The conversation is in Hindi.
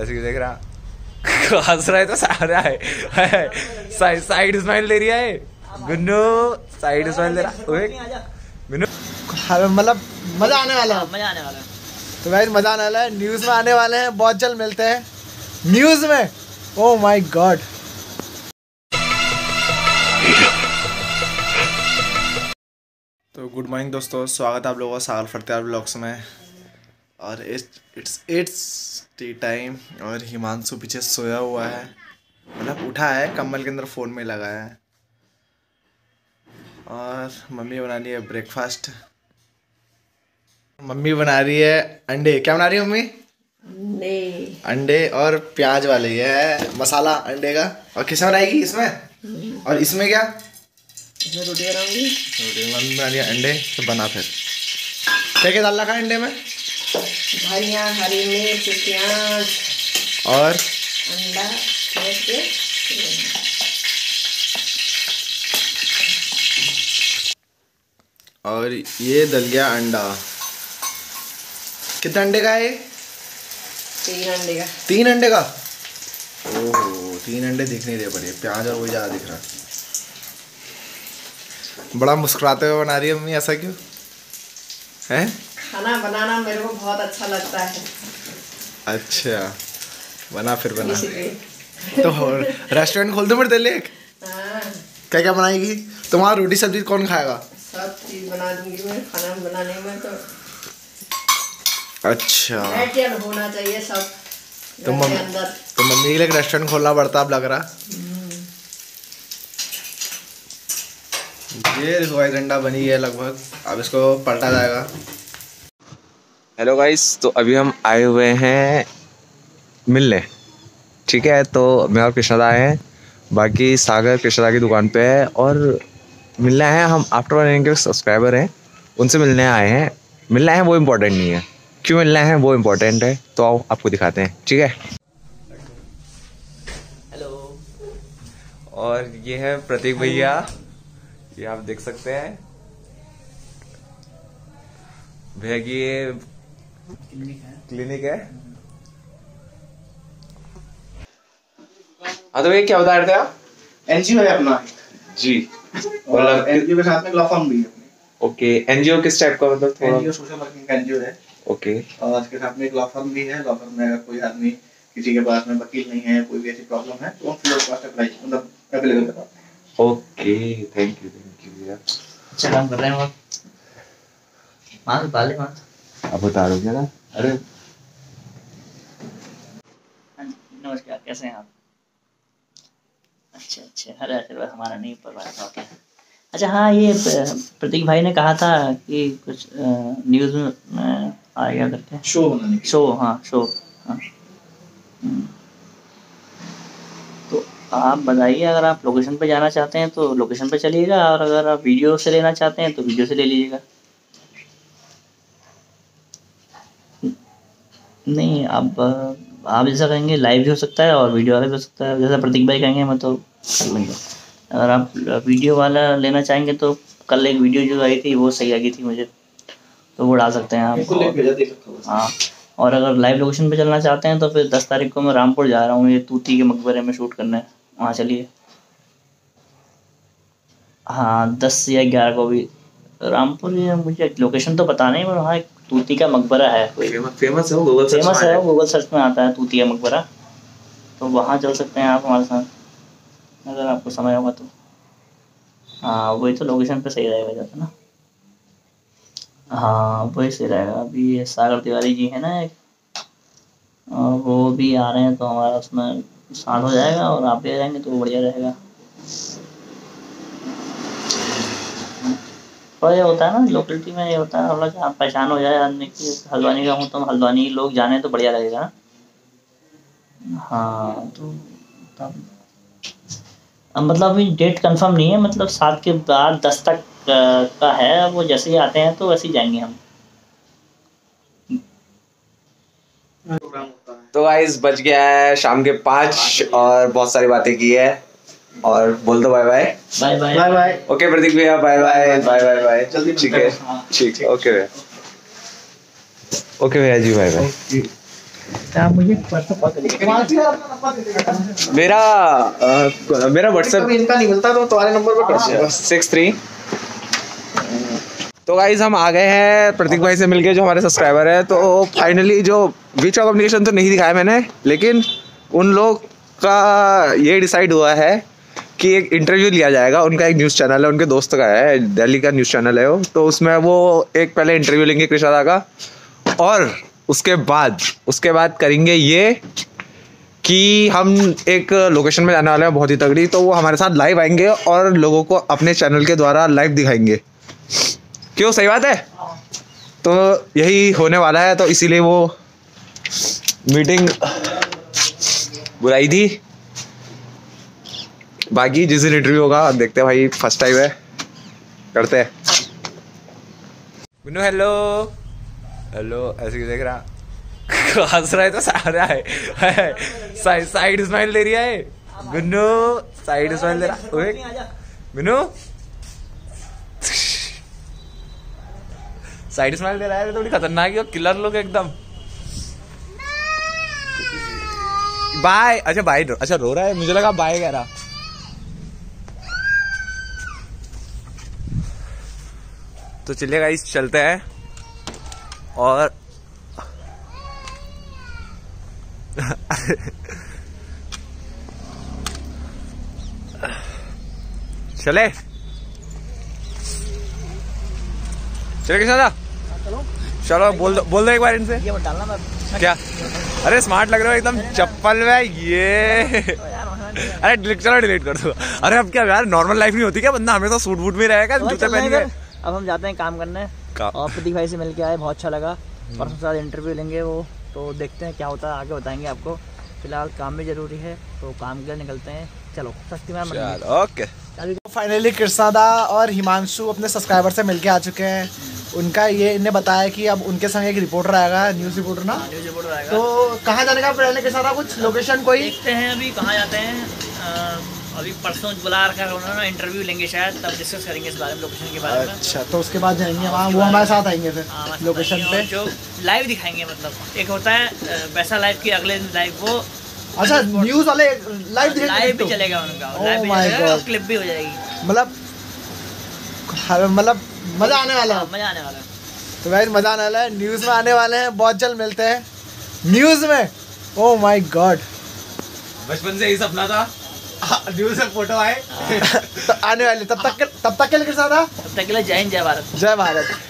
ऐसे क्यों देख रहा? हंस रहा है तो सारा है, है। साइड साइड स्माइल दे रही है। गुन्नू साइड स्माइल दे रहा। ओए गुन्नू। हाँ, मतलब मज़ा आने वाला है। मज़ा आने वाला है। तो गाइस मज़ा आने वाला है। न्यूज़ में आने वाले हैं। बहुत जल्द मिलते हैं। न्यूज़ में। ओह माय गॉड तो गुड मॉर्निंग दोस्तों। स्वागत है आप लोगों का सागर फरत्यार ब्लॉग्स में। और इट्स इट्स टी टाइम और हिमांशु पीछे सोया हुआ है। मतलब उठा है कम्बल के अंदर फ़ोन में लगा है। और मम्मी बना रही है ब्रेकफास्ट मम्मी बना रही है अंडे। क्या बना रही है मम्मी? अंडे। और प्याज वाले। ये है मसाला अंडे का। और किस बनाएगी इसमें? और इसमें क्या? इसमें रोटी बनाऊँगी। रोटी मम्मी बना रही है अंडे तो बना फिर। क्या क्या डाल रखा है अंडे में? धनिया हरी मिर्च प्याज और? अंडा के और ये डल गया अंडा। कितने अंडे का है तीन अंडे का। तीन अंडे का? ओहो तीन अंडे दिख नहीं रहे बड़े। प्याज और वो ज़्यादा दिख रहा। बड़ा मुस्कुराते हुए बना रही है मम्मी ऐसा क्यों? है? खाना बनाना मेरे को बहुत अच्छा लगता है। अच्छा। बना फिर बना। तो रेस्टोरेंट खोल दो मेरे दिल एक। हाँ। क्या क्या बनाएगी? तुम्हारा रोटी सब्ज़ी कौन खाएगा? सब चीज़ बना दूँगी मैं खाना बनाने में तो। अच्छा। होना चाहिए सब। तो घर मम- तो मम्मी के लिए एक रेस्टोरेंट खोलना पड़ता अब लग रहा। ये देखो अंडा बनी है लगभग। अब इसको पलटा जाएगा। हेलो गाइस तो अभी हम आए हुए हैं मिलने। ठीक है तो मैं और कृष्णदा आए हैं। बाकी सागर कृष्णदा की दुकान पे है और मिलने हैं हम। आफ्टर वन के सब्सक्राइबर हैं। उनसे मिलने आए हैं। मिलना है वो इम्पोर्टेंट नहीं है। क्यों मिलना है? वो इम्पोर्टेंट है। तो आओ आपको दिखाते हैं। ठीक है? हेलो और ये है प्रतीक भैया। ये आप देख सकते हैं। भैया ये क्लिनिक है। हाँ। तो भैया क्या बता रहे थे आप? एनजीओ है अपना। जी। और मतलब एनजीओ के साथ में लॉ फर्म भी है ओके एनजीओ किस टाइप का मतलब थोड़ा एनजीओ सोशल वर्किंग का एनजीओ है। ओके। और इसके साथ में एक लॉ फर्म भी है। लॉ फर्म में अगर कोई आदमी किसी के पास में वकील नहीं है कोई भी ऐसी प्रॉब्लम है तो हम फ्री ऑफ़ कॉस्ट अप्लाई मतलब अवेलेबल करवाते हैं। Okay thank you thank you भैया। अच्छा काम कर रहे हैं आप मार बाले मार आप बता रहे हो क्या ना? अरे। हाँ नमस्कार कैसे हैं आप? अच्छा अच्छा अरे आशीर्वाद हमारा नहीं पड़ रहा था क्या अच्छा हाँ ये प्रतीक भाई ने कहा था कि कुछ न्यूज़ में आएगा करके। शो बनाने के शो हाँ शो हाँ। हम्म। तो आप बताइए अगर आप लोकेशन पे जाना चाहते हैं तो लोकेशन पे चलिएगा और अगर आप वीडियो से लेना चाहते हैं तो वीडियो से ले लीजिएगा। नहीं आप आप जैसा कहेंगे लाइव भी हो सकता है और वीडियो वाला भी हो सकता है। जैसा प्रतीक भाई कहेंगे मैं तो अगर आप वीडियो वाला लेना चाहेंगे तो कल एक वीडियो जो आई थी वो सही लगी थी मुझे। तो वो डाल सकते हैं आप। हूँ। हाँ। और अगर लाइव लोकेशन पे चलना चाहते हैं तो फिर दस तारीख को मैं रामपुर जा रहा हूँ ये तूती के मकबरे में शूट करना। है वहाँ चलिए। हाँ दस या ग्यारह को भी। रामपुर ये मुझे लोकेशन तो पता नहीं पर वहाँ एक तूती का मकबरा है फ़ेमस है वो गूगल फ़ेमस है गूगल सर्च में आता है तूती का मकबरा। तो वहाँ चल सकते हैं आप हमारे साथ। अगर आपको समय होगा तो। हाँ वही तो लोकेशन पे सही रहेगा ज़्यादा ना। हाँ वही सही रहेगा। अभी ये सागर तिवारी जी है ना एक। और वो भी आ रहे हैं तो हमारा उसमें साथ हो जाएगा और आप भी आ जाएँगे तो बढ़िया रहेगा। थोड़ा ये होता है ना लोकेलिटी में ये होता है थोड़ा सा पहचान हो जाए आदमी की, हल्द्वानी का हूँ तो हल्द्वानी लोग जाने तो बढ़िया लगेगा ना। हाँ तो मतलब अभी डेट कंफर्म नहीं है मतलब सात के बाद दस तक का है वो जैसे ही आते हैं तो वैसे ही जाएँगे हम। तो गाइस बज गया है शाम के पाँच और बहुत सारी बातें की है। और बोल दो bye bye bye bye bye bye okay Prateek भैया bye bye bye bye bye जल्दी ठीक है हाँ, ठीक ओके भैया। ओके भैया जी बाय बाय मेरा मेरा व्हाट्सएप इनका नहीं मिलता तो तुम्हारे नंबर पर कर सिक्स थ्री तो गाइज़ हम आ गए हैं प्रतीक भाई से मिलके जो हमारे सब्सक्राइबर है। तो फाइनली जो बीच का कम्युनिकेशन तो नहीं दिखाया मैंने लेकिन उन लोग का ये डिसाइड हुआ है कि एक इंटरव्यू लिया जाएगा, उनका एक न्यूज़ चैनल है, उनके दोस्त का है, दिल्ली का न्यूज़ चैनल है वो। तो उसमें वो एक पहले इंटरव्यू लेंगे कृष्णा का, और उसके बाद उसके बाद करेंगे ये कि हम एक लोकेशन में जाने वाले हैं, बहुत ही तगड़ी तो वो हमारे साथ लाइव आएँगे और लोगों को अपने चैनल के द्वारा लाइव दिखाएँगे। क्यों? सही बात है? तो यही होने वाला है तो इसीलिए वो मीटिंग बुलाई थी। बाकी जिस दिन इंटरव्यू होगा देखते हैं भाई फ़र्स्ट टाइम है। करते हैं। गुन्नू हेलो हेलो ऐसे क्यों देख रहा? हंस रहा है तो सारा है, है। साइड साइड स्माइल दे रही है। गुन्नू साइड स्माइल दे रहा ओए गुन्नू साइड स्माइल दे रहा है थोड़ी खतरनाक है किलर लोग एकदम। बाय अच्छा बाय अच्छा रो रहा है? मुझे लगा बाय कह रहा। तो चलिए गाइस चलते हैं। और चले। चले किसान दा। चलो बोल दो बोल दो एक बार इनसे। ये डालना मैं क्या? अरे स्मार्ट लग रहे हो एकदम चप्पल में ये। अरे डिलीट चलो डिलीट कर दो। अरे अब क्या यार नॉर्मल लाइफ नहीं होती क्या बंदा? हमेशा सूट वूट में रहेगा तो जूते चल पहन के। अब हम जाते हैं काम करने। और प्रतीक भाई से मिल के आए बहुत अच्छा लगा। परसों साथ इंटरव्यू लेंगे वो तो देखते हैं क्या होता है आगे बताएँगे आपको। फ़िलहाल काम भी ज़रूरी है तो काम के लिए निकलते हैं। चलो सस्ती में ओके। फाइनली कृष्णादा और हिमांशु अपने सब्सक्राइबर से मिलके आ चुके हैं। उनका ये इन्हें बताया कि अब उनके संग एक रिपोर्टर आएगा न्यूज़ रिपोर्टर ना। न्यूज़ रिपोर्टर आएगा। तो कहाँ जाने का प्लान है कृष्णादा कुछ लोकेशन कोई? देखते हैं अभी कहाँ जाते हैं। अभी परसों बुला रखा है उन्होंने इंटरव्यू लेंगे शायद तब डिस्कस करेंगे इस बारे में लोकेशन के बारे में। अच्छा तो उसके बाद जाएँगे वहाँ वो हमारे साथ आएँगे हाँ, फिर लोकेशन पे। जो लाइव दिखाएँगे मतलब। एक होता है वैसा लाइव की अगले दिन लाइव वो अच्छा न्यूज़ वाले लाइव लाइव भी चलेगा उनका Oh लाइव भी. क्लिप हो जाएगी। मतलब मतलब मज़ा आने वाला है। मज़ा आने वाला है। तो गाइस मज़ा आने वाला है न्यूज़ में आने वाले हैं बहुत जल्द मिलते हैं। न्यूज़ में? ओ माय गॉड बचपन से यही सपना था। से फ़ोटो आए। तो आने वाले। तब तक तब तक के लिए तब तक के लिए जय हिंद जय भारत। जय भारत।